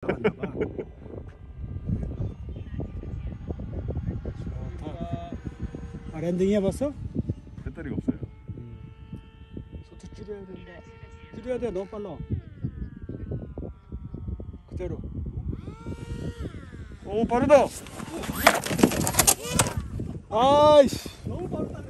좋다. 아, 랜딩 해봤어? 배터리가 없어요. 음. 속도 줄여야 된다. 줄여야 돼. 너무 빨라. 그대로. 오 빠르다. 아이씨. 너무 빠르다.